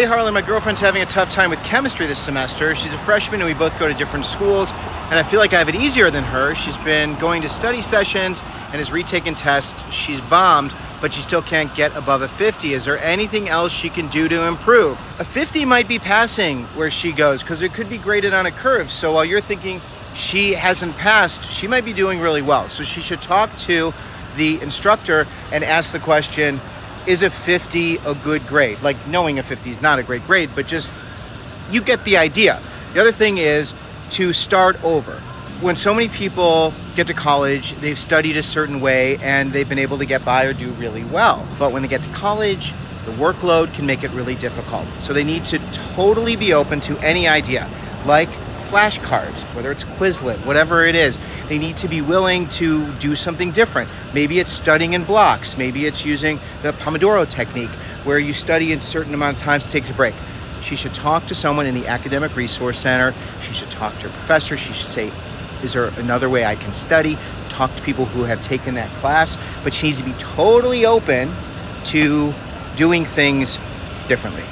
Hey Harlan, my girlfriend's having a tough time with chemistry this semester. She's a freshman and we both go to different schools, and I feel like I have it easier than her. She's been going to study sessions and has retaken tests. She's bombed, but she still can't get above a 50. Is there anything else she can do to improve? A 50 might be passing where she goes because it could be graded on a curve. So while you're thinking she hasn't passed, she might be doing really well. So she should talk to the instructor and ask the question is a 50 a good grade? Like knowing a 50 is not a great grade, but just you get the idea. The other thing is to start over. When so many people get to college, they've studied a certain way and they've been able to get by or do really well. But when they get to college, the workload can make it really difficult. So they need to totally be open to any idea, like flashcards, whether it's Quizlet, whatever it is. They need to be willing to do something different. Maybe it's studying in blocks. Maybe it's using the Pomodoro technique, where you study in a certain amount of times, takes a break. She should talk to someone in the Academic Resource Center. She should talk to her professor. She should say, is there another way I can study? Talk to people who have taken that class. But she needs to be totally open to doing things differently.